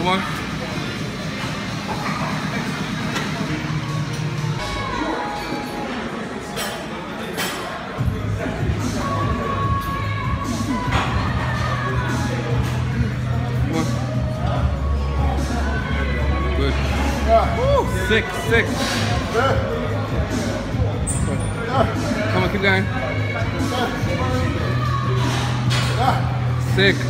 Come on. Sick, sick. Come on, keep going. Sick.